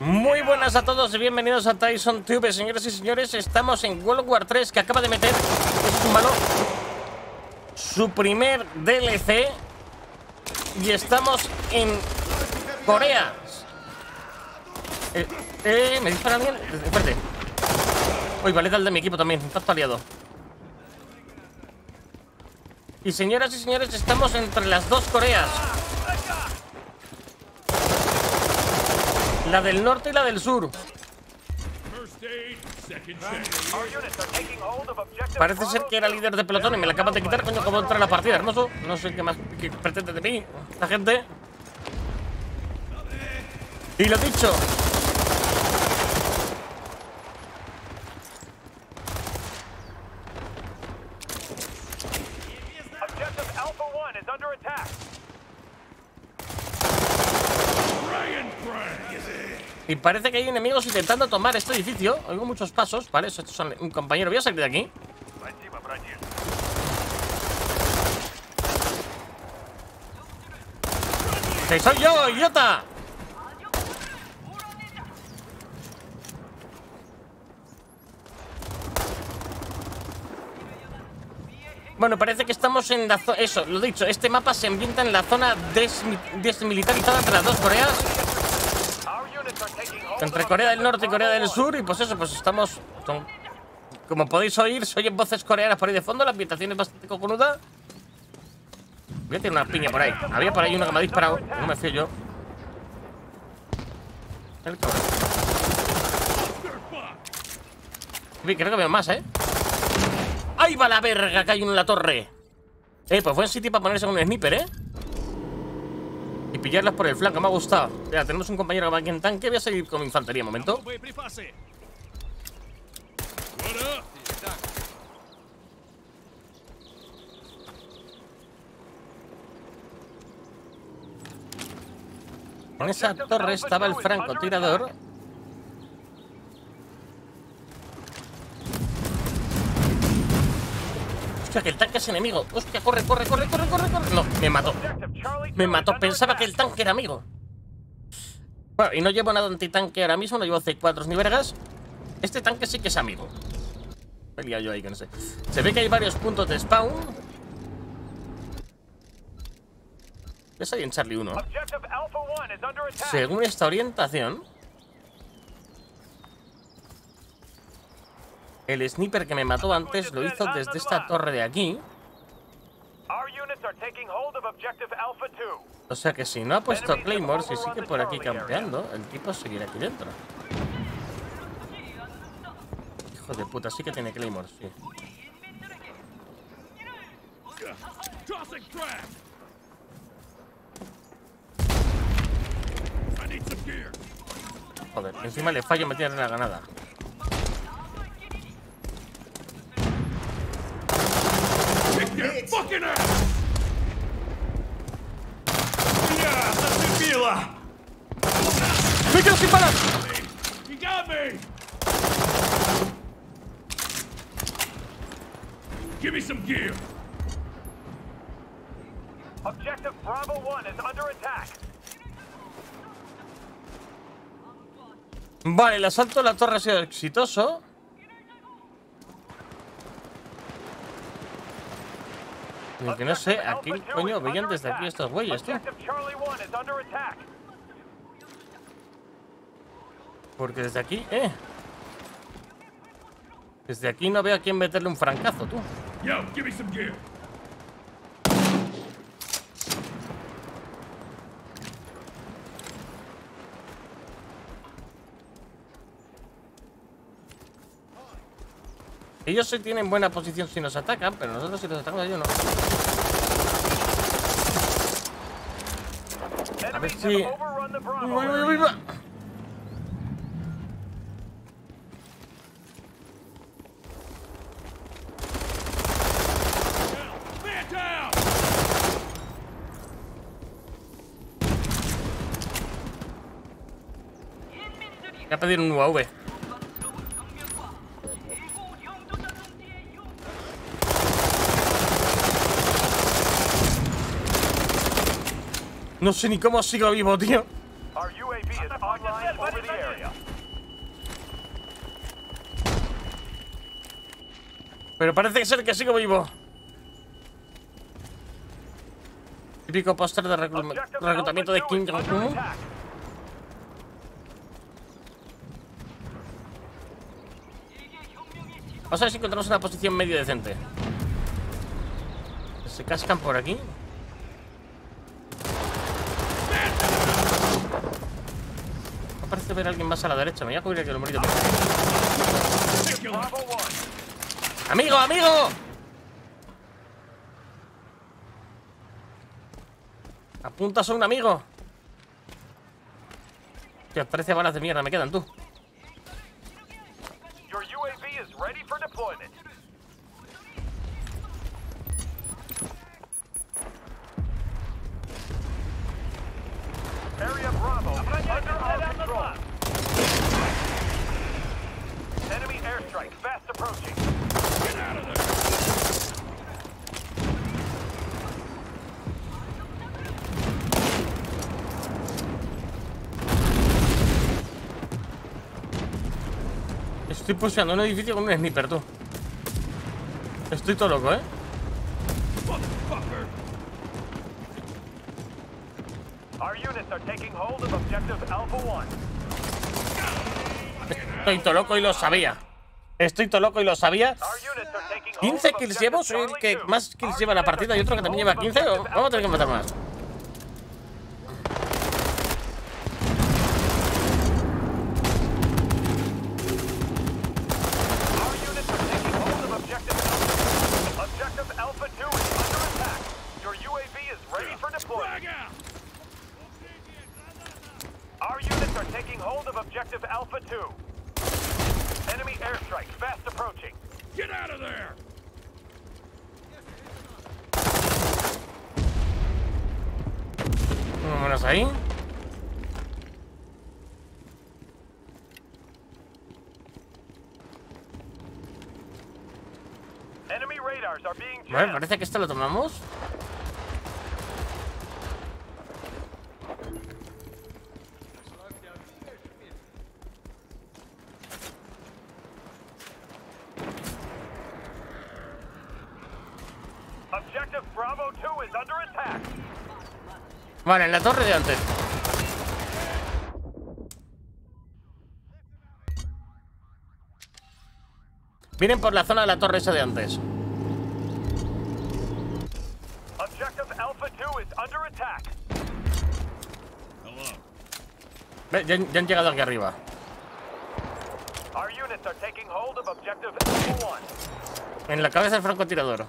Muy buenas a todos y bienvenidos a Tyson Tube, señores y señores. Estamos en World War 3 que acaba de meter, es un malo, su primer DLC. Y estamos en Corea. Eh, eh, ¿me dispara alguien? Espérate. Uy, vale, el de mi equipo también, impacto aliado. Y señoras y señores, estamos entre las dos Coreas. La del norte y la del sur. Parece ser que era líder de pelotón y me la acaban de quitar, coño, ¿cómo entra la partida? Hermoso. No sé qué más pretende de mí esta gente. Y lo dicho. Objective Alpha 1 is under attack. Y parece que hay enemigos intentando tomar este edificio. Oigo muchos pasos, ¿vale? Un compañero. Voy a salir de aquí. ¡Que soy yo, idiota! Bueno, parece que estamos en la zona... Eso, lo dicho, este mapa se ambienta en la zona desmilitarizada entre las dos Coreas. Entre Corea del Norte y Corea del Sur. Y pues eso, pues estamos... Como podéis oír, se oyen voces coreanas por ahí de fondo. La ambientación es bastante cojonuda. Voy a tirar una piña por ahí. Había por ahí uno que me ha disparado. No me fío yo. El cabrón. Uy, creo que veo más, ¿eh? ¡Ahí va la verga que hay uno en la torre! Eh, pues buen sitio para ponerse un sniper, ¿eh? Pillarlas por el flanco, me ha gustado. Mira, tenemos un compañero que va aquí en tanque. Voy a seguir con mi infantería, un momento. Con esa torre estaba el francotirador. Hostia, que es enemigo. Hostia, corre, corre, corre, corre, corre, corre. No, me mató. Objective Charlie 2 Me mató. Pensaba que el tanque era amigo. Bueno, y no llevo nada antitanque ahora mismo. No llevo C4 ni vergas. Este tanque sí que es amigo. Liado yo ahí, que no sé. Se ve que hay varios puntos de spawn. ¿Ves ahí en Charlie 1? Objective Alpha 1 is under attack. Según esta orientación, el sniper que me mató antes lo hizo desde esta torre de aquí. Our units are taking hold of Objective Alpha 2. O sea que si no ha puesto Claymore, si sigue por aquí campeando, el tipo seguirá aquí dentro. Hijo de puta, sí que tiene Claymore, sí. Joder, encima le fallo meter la granada. Kick their fucking ass! Yeah, that's Mila! ¡Me quedo sin balas! He got me! Give me some gear. Objective Bravo 1 is under attack. Vale, el asalto a la torre ha sido exitoso. Que no sé, aquí coño veían desde aquí estos güeyes, tú. Objective Charlie 1 is under attack. Porque desde aquí, eh. Desde aquí no veo a quién meterle un francazo, tú. Yo, give me some gear. Ellos sí tienen buena posición si nos atacan, pero nosotros si los atacamos a ellos no. A ver si... Uy, uy, area. uy, uy. Man down! Voy a pedir un UAV. No sé ni cómo sigo vivo, tío. Pero parece ser que sigo vivo. Típico póster de reclutamiento de Alpha Kim 2 is Jong-un. under attack. Vamos a ver si encontramos una posición medio decente. Se cascan por aquí. No parece ver alguien más a la derecha. Me voy a cubrir. Particular. Bravo 1. ¡Amigo, amigo! Apuntas a un amigo. Tío, 13 balas de mierda me quedan, tú. Your UAV is ready for deployment. Area Bravo under our control. Enemy airstrike fast approaching. Get out of there. Estoy pulsando un edificio con un sniper, tú. Estoy todo loco, ¿eh? Motherfucker. Our units are taking hold of objective Alpha 1. Estoy todo loco y lo sabía. Estoy todo loco y lo sabía. Our units are taking hold 15 of kills llevo, soy el que más 2. kills lleva la partida y otro que también lleva hold of 15. o- Vamos a tener que matar más. Our units are taking hold of objective Alpha. Objective Alpha 2 is under attack. Your UAV is ready for deployment. Frag out. Our units are taking hold of objective Alpha 2. Enemy airstrike fast approaching. Get out of there. Ahí. Jammed. parece que esto lo tomamos. Objective Bravo 2 is under attack. Vale, en la torre de antes. Vienen por la zona de la torre esa de antes. Objective Alpha 2 is under attack. Hello. Ve, Ya, han- ya han llegado aquí arriba. Our units are taking hold of objective Alpha 1. En la cabeza del francotirador.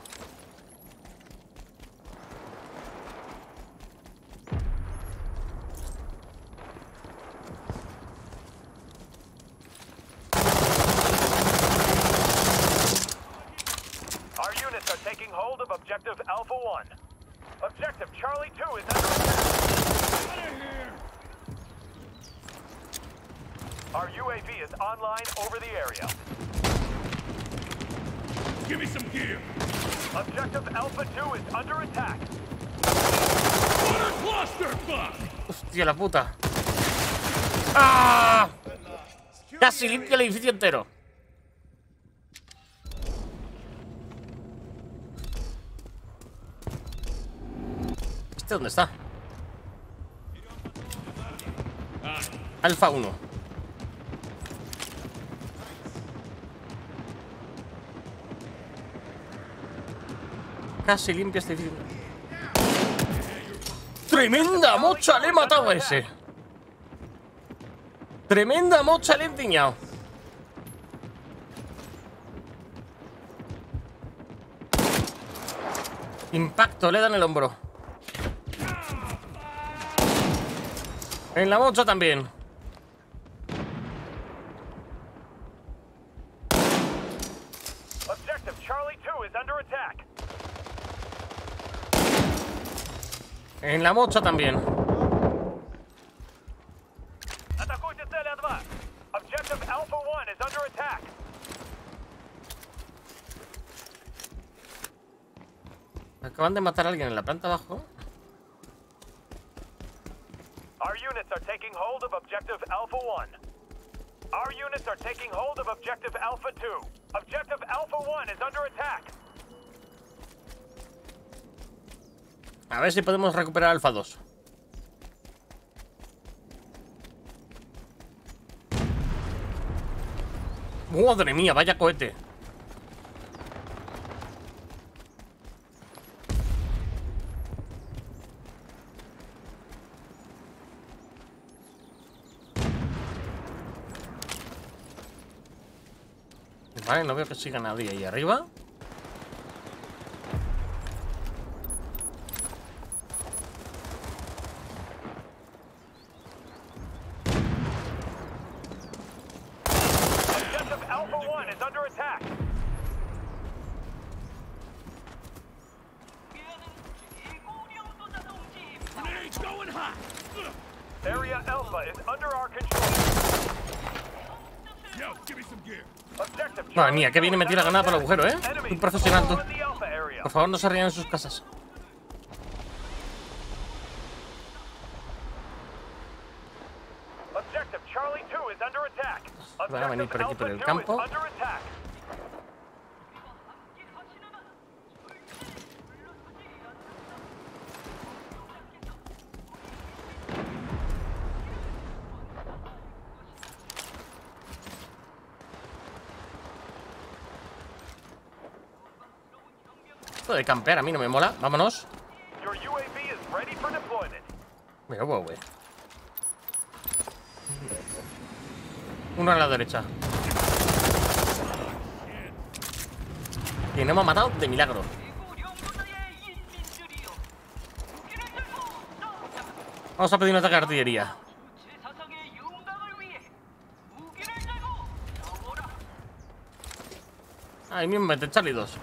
Our units are taking hold of objective Alpha 1. Objective Charlie 2 is under attack. Out of here. Our UAV is online over the area. Give me some gear. Objective Alpha 2 is under attack. What a clusterfuck. Hostia, la puta. ¡Ah! Casi limpio el edificio entero. ¿Este dónde está? Alfa 1. Casi limpio este edificio. ¡Tremenda mocha le he matado a ese! ¡Tremenda mocha le he endiñado! Impacto, le dan el hombro. En la mocha también. Objective Charlie 2 is under attack. En la mocha también. Acaban de matar a alguien en la planta abajo. Our units are taking hold of objective Alpha 1. Our units are taking hold of objective Alpha 2. Objective Alpha 1 is under attack. A ver si podemos recuperar Alfa 2. Madre mía, vaya cohete. Vale, no veo que siga nadie ahí arriba. Objective Alpha 1 is under attack. Grenades going hot! Area Alpha is under our control. Yo, give me some gear. Objective Madre mía, que viene metida la granada por el agujero, ¿eh? Un profesional. Por favor, no se rían en sus casas. Objective Charlie 2 is under attack. Van a venir por aquí, por el 2 campo. Esto de campear a mí no me mola. Vámonos. Mira, wow, güey. Uno a la derecha. Y no me ha matado de milagro. Vamos a pedir un ataque de artillería. Ahí mismo mete Charlie 2.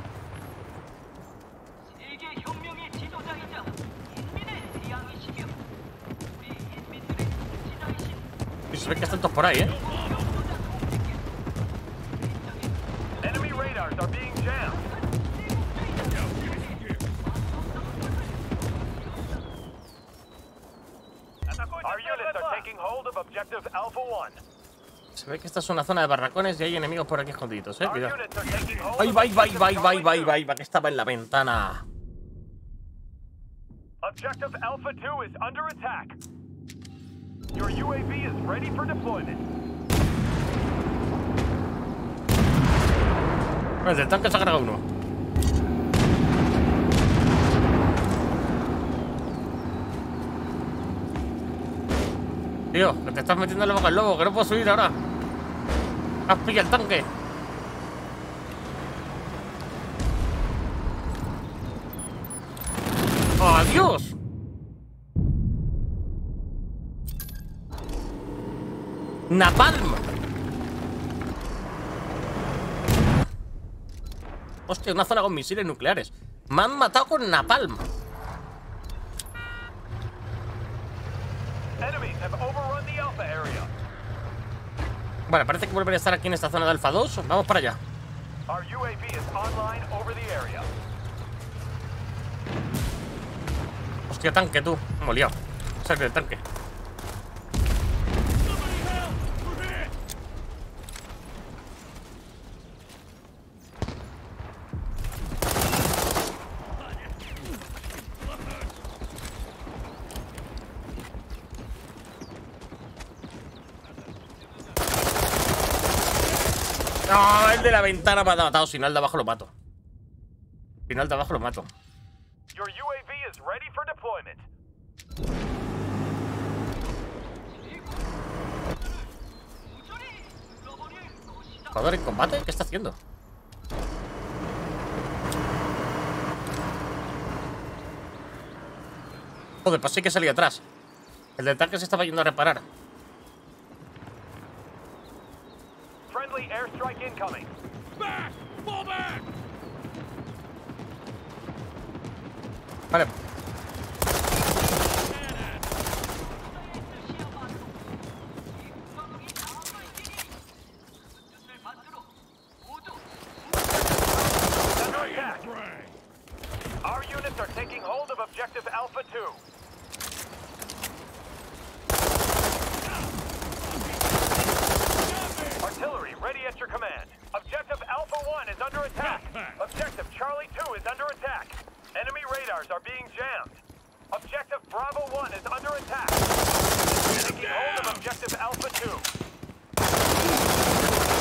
Y se ve que están todos por ahí, ¿eh? Se ve que esta es una zona de barracones y hay enemigos por aquí escondiditos, ¿eh? Cuidado. ¡Ay, va, va, objective va, va, va, 2. va, va! Que estaba en la ventana. Objective Alpha 2 is under attack. Your UAV is ready for deployment. Desde el tanque se ha cargado uno. Tío, que te estás metiendo en la boca al lobo, que no puedo subir ahora. Has pillado el tanque. ¡Adiós! Napalm. Hostia, una zona con misiles nucleares. Me han matado con Napalm. Enemies have overrun the Alpha area. Vale, parece que volveré a estar aquí en esta zona de Alfa 2. Vamos para allá. Our UAV is online over the area. Hostia, tanque, tú. Me he liado. Del tanque. Somebody help! We're hit! No, el de la ventana me ha matado. Si no, el de abajo lo mato. Si no, el de abajo lo mato. Your UAV is ready for deployment. ¿Jugador en combate? ¿Qué está haciendo? Joder, pues sí que salí atrás. El del tanque se estaba yendo a reparar. Vale. Under attack. Brang! Our units are taking hold of objective Alpha 2. objective Alpha 2.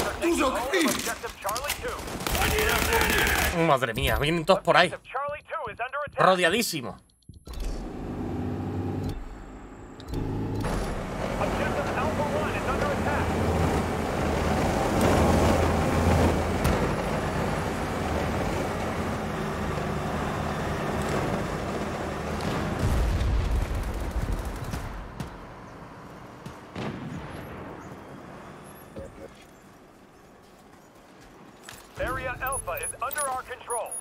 They're taking hold of objective Charlie 2. Madre mía, vienen todos por ahí. Objective Charlie 2 is under attack. Rodeadísimo. Objective Alpha 1 is under attack. Area Alpha is under our control.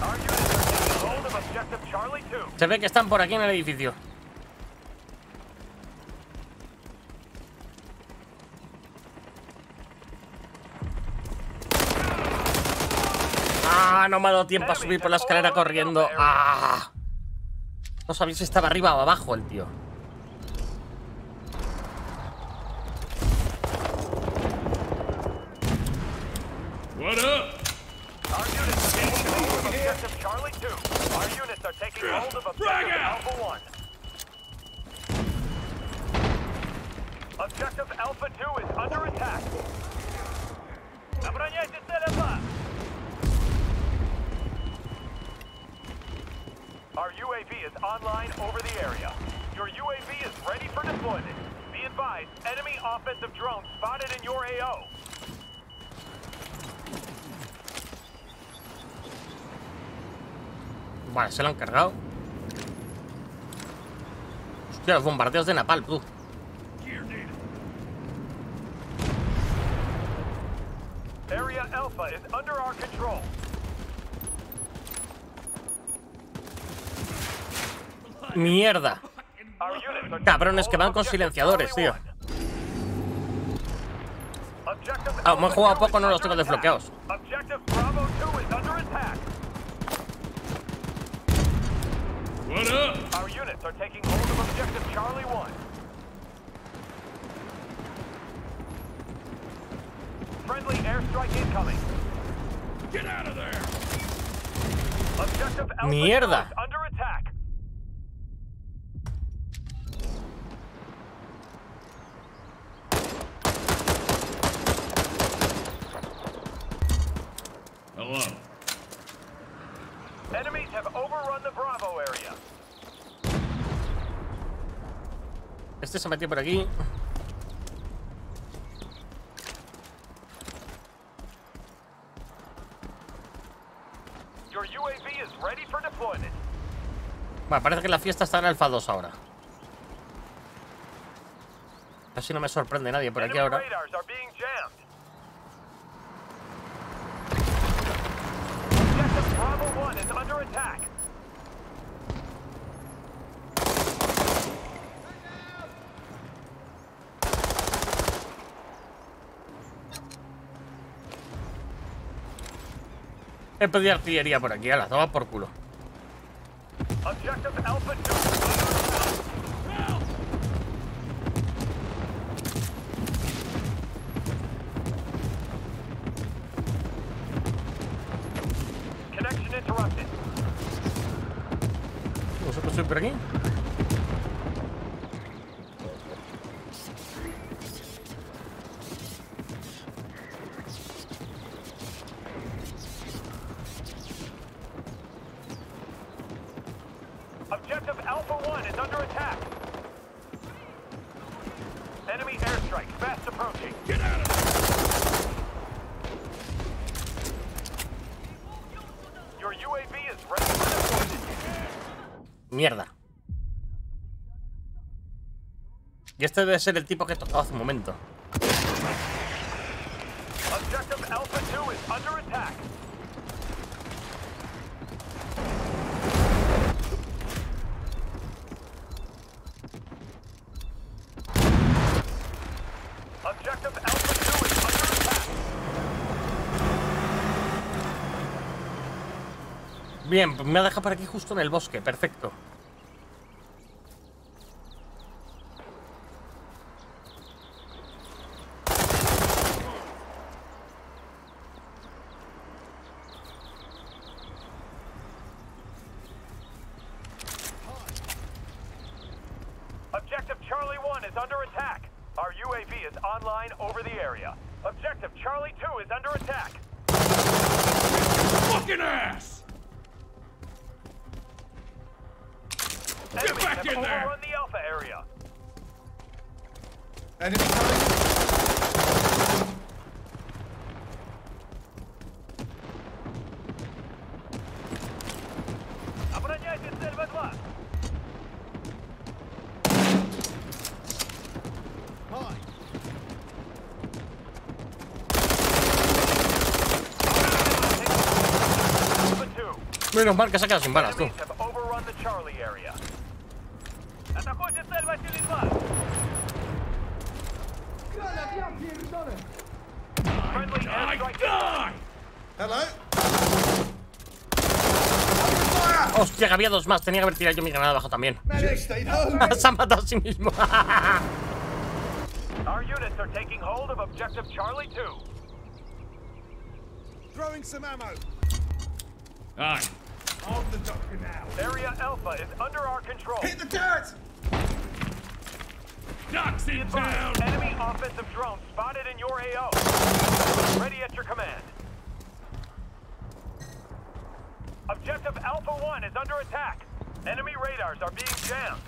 Our units are taking hold of objective Charlie 2. Se ve que están por aquí en el edificio. Ah, no me ha dado tiempo a subir por la escalera corriendo. Ah. No sabía si estaba arriba o abajo el tío. What up? Our units are taking hold of objective Charlie 2. Our units are taking hold of Frag objective out! Alpha 1. Objective Alpha 2 is under attack. Обороняйте цель Алфа! Our UAV is online over the area. Your UAV is ready for deployment. Be advised, enemy offensive drone spotted in your AO. Vale, se lo han cargado. Hostia, los bombardeos de Napal, tú. Area Alpha is under our control. Mierda. Cabrones que van con silenciadores, tío. Ah, me Alpha jugado 2 poco, no los tengo desbloqueados. Objective Bravo 2 is under attack. What up? Our units are taking hold of Objective Charlie 1. Friendly airstrike incoming. Get out of there! Objective Alpha 2 Mierda. is under attack. Enemies have overrun the Bravo area. Este se metió por aquí. Your UAV is ready for deployment. Parece que la fiesta está en Alfa 2 ahora. Así no me sorprende nadie por aquí ahora. radars are being jammed. Objective Bravo 1 is under attack. He pedido artillería por aquí, a la toma por culo. Objective Alpha 2 is under attack. Connection interrupted. ¿Vosotros sois por aquí? Enemy airstrike fast approaching. Get out of there! Your UAV is ready for deployment. Mierda. Y este debe ser el tipo que he tocado hace un momento. Objective Alpha 2 is under attack. Bien, me ha dejado por aquí justo en el bosque, perfecto. Objective Charlie 1 is under attack. Our UAV is online over the area. Objective Charlie 2 is under attack. Fucking ass! Enemies back have in there! overrun the Alpha area. Enemy coming. Обороняйте Сельва 2. Alpha 2. Menos mal que se ha quedado sin balas, tú. Hostia, que había dos más. Tenía que haber tirado yo mi granada abajo también. Medic, stayed home. se ha matado a sí mismo. Our units are taking hold of objective Charlie 2. Throwing some ammo. Aye. On the doctor now. Area Alpha is under our control. Hit the turret. Doc's in town! Enemy offensive drone spotted in your AO. Ready at your command. Objective Alpha 1 is under attack. Enemy radars are being jammed.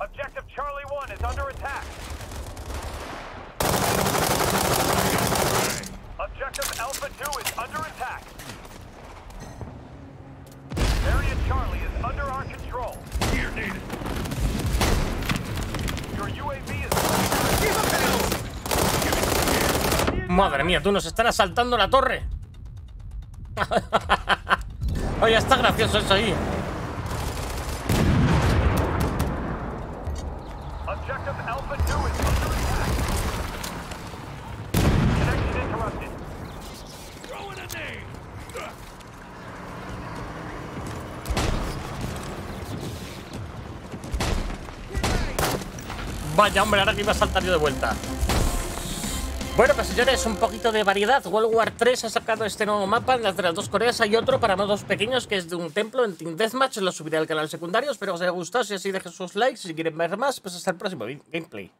Objective Charlie 1 is under attack. Objective Alpha 2 is under attack. Area Charlie is under our control. Here, needed. Your UAV is Madre mía, tú nos están asaltando la torre. Oye, está gracioso eso ahí. Objective Alpha 2 is under attack. Connection interrupted. Throwing a nade! Ugh. Vaya, hombre, ahora que iba a saltar yo de vuelta. Bueno, pues señores, un poquito de variedad. World War 3 ha sacado este nuevo mapa. En las de las dos Coreas hay otro para modos pequeños que es de un templo en Team Deathmatch. Lo subiré al canal secundario. Espero que os haya gustado. Si así, dejen sus likes. Si quieren ver más, pues hasta el próximo gameplay.